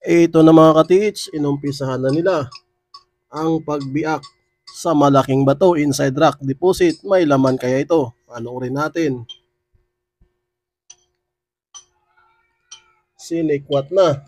Ito na mga ka-teach, inumpisahan na nila ang pagbiak sa malaking bato inside rock deposit. May laman kaya ito? Panoorin natin. Sinikwat na.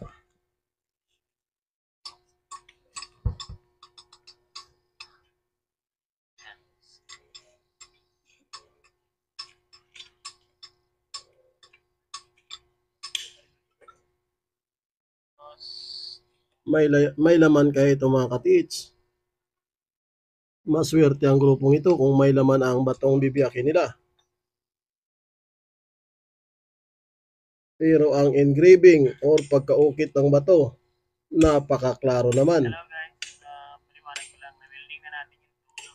May, may laman kaya ito mga ka-teach? Maswerte ang grupong ito kung may laman ang batong bibiyakin nila. Pero ang engraving or pagkaukit ng bato, napakaklaro naman. Hello guys, uh, paliwanag ko lang na welding na natin yung dulo.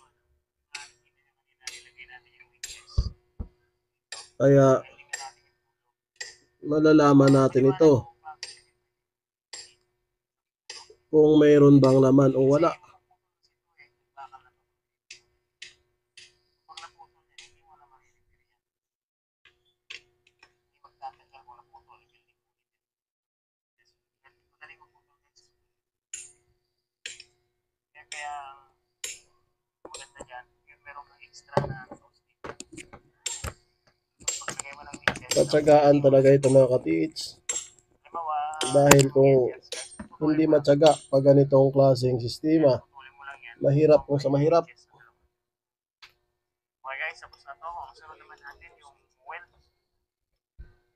Uh, yung nilagay natin yung witches. Kaya malalaman natin ito kung mayroon bang laman o wala. Tatsagaan talaga ito mga ka-teach. Dahil kung Hindi matyaga pag ganitong klaseng sistema. Mahirap kung sa mahirap. Okay guys, tapos na to. Ang sunod naman natin yung weld.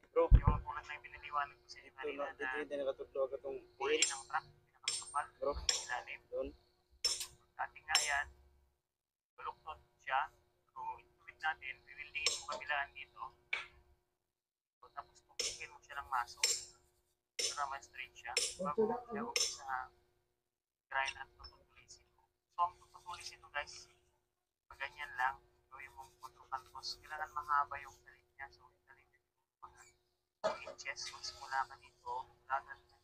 Bro, yung tulad na yung piniliwanag ko sa inyo kanina na Hindi na nakatutlo ka itong pulley ng truck, pinakakapal, Bro. sa ilalim. doon. Ating nga yan, tuluktot siya. So, itubig natin, biwildingin mo kabilaan dito. So, tapos tukikin mo siya ng maso para ma-straight siya. Bago siya umpisa grind at tutulisin mo. So, ang tutulisin mo guys, ganyan lang, gawin mong pagkakantos. Kailangan mahaba yung talim niya. So, yung talim niya mga 2 inches. Magsimula ka dito, lagat na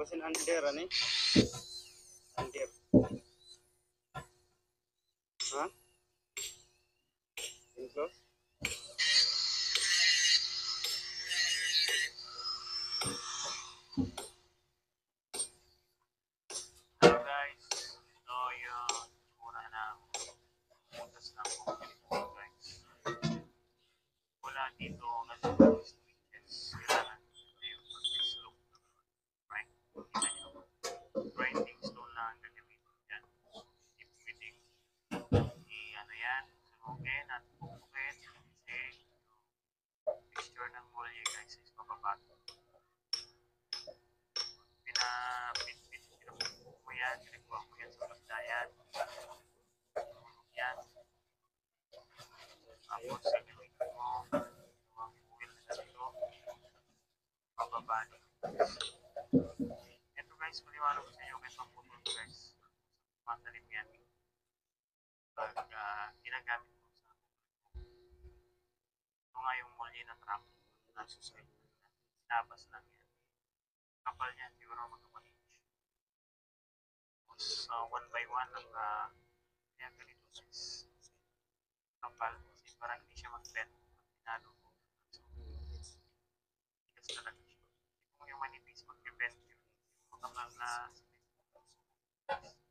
Ubasin andir ani. Andir. Yan, ginagawa mo yan sa pagdayan. Yan. Tapos, gagawin mo ang wheel na dito. Pababali. Ito guys, paliwanag ko sa inyo pagpupul ko guys. Matalim yan. Pag ah, ginagamit mo sa ito nga yung molye na trap na susunod. Labas lang yan kapal niya siguro mga 1 inch. Tapos uh, one by one ang uh, kaya ganito guys. Kapal kasi para hindi siya mag-bend pag pinalo mo. So, tigas talaga siya. Kung yung manipis mag-bend yun, yung makapal na ang tatandaan.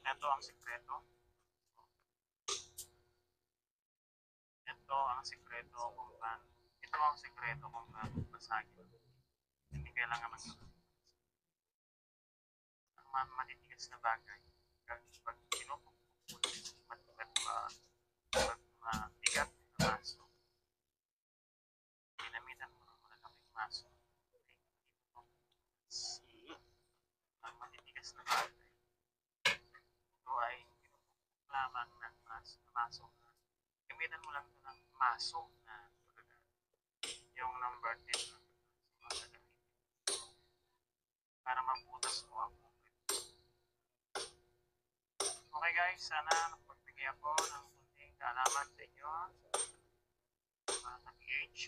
Ito ang sekreto. Ito ang sekreto kung paano ito ang sekreto kung paano basagin. Hindi kailangan mag ang mga matitigas na bagay. Pag pag pinupupulot, matigat pa, pag mabigat na maso, ginamitan mo ng malalaking maso, mo ang matitigas na bagay. Ito ay pinupulot lamang ng mas, maso. Gamitan mo lang ito ng maso na yung number 10 na mga gagamitin. Para mabutas mo ang concrete. Okay guys, sana napagbigay ako ng kunting kaalaman sa inyo. Mga ka-PH.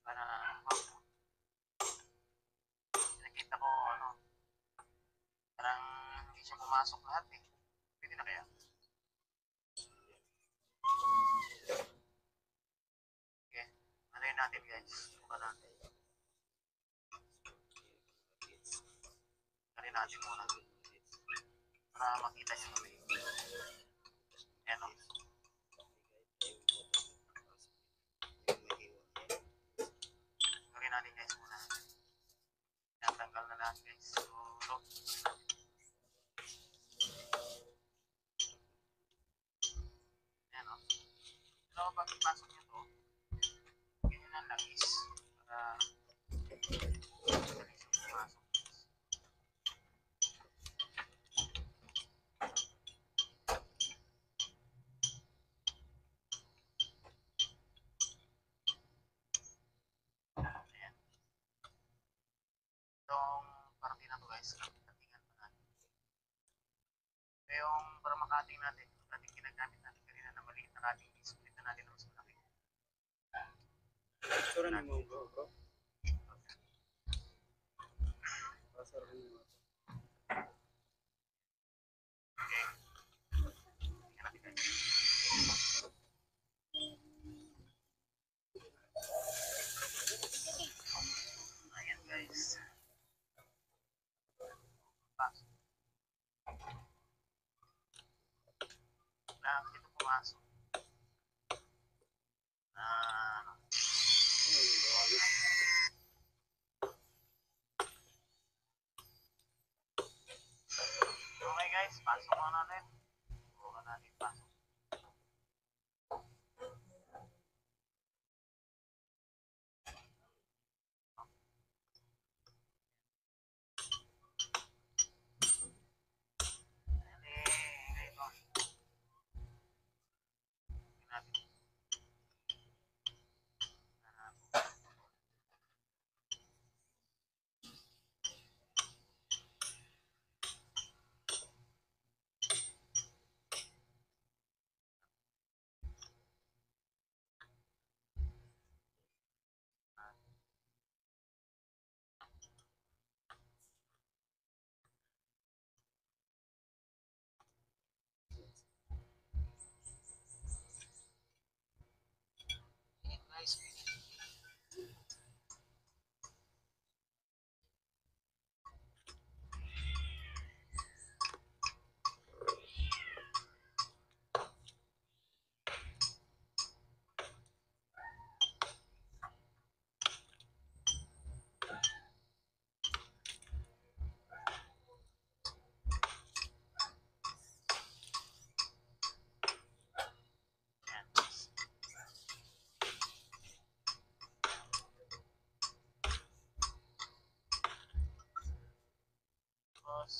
Para, wow. Nakita ko, ano, parang hindi siya pumasok lahat eh. Pwede na kaya? Okay, ano natin guys? Subukan natin. Natin muna. Para makita niyo kami. Ayan o. Lagyan natin guys muna. Ayan, tanggal na lahat guys. So, lock. Ayan o. So, pag ipasok nyo to, ganyan ang langis. Para siyang pumasok. Ayan. Itong parte na to guys, katingan pa natin. Ito yung makating natin, yung ating ginagamit natin kanina na maliit na kating split na natin na mas malaki. Picture ni mo bro. Pasar ni mo. Okay. Tingnan natin guys. Ayan guys. Pasok. Lahat ito pumasok. Ah, okay guys, pasok na natin. Subukan natin pasok. Eh, ito. Tingnan natin. Ah, Ayan guys. Ayan. Tapos,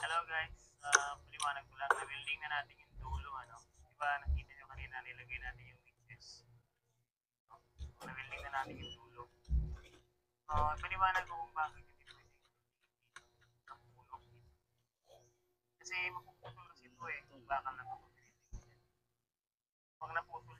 Hello guys, uh, paliwanag ko lang, na-welding na natin yung dulo, ano. Di ba nakita nyo kanina, nilagay natin yung witches. So, na-welding na natin yung dulo. Uh, paliwanag ko kung bakit hindi pwede puno. Kasi mapuputol kasi ito eh, kung bakal na. Pag naputol